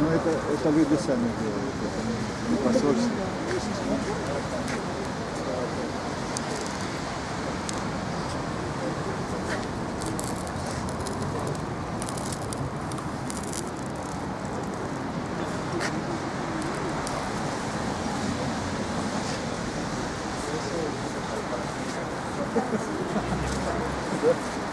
Ну, это, это люди сами делают, это не- посольство. Yeah.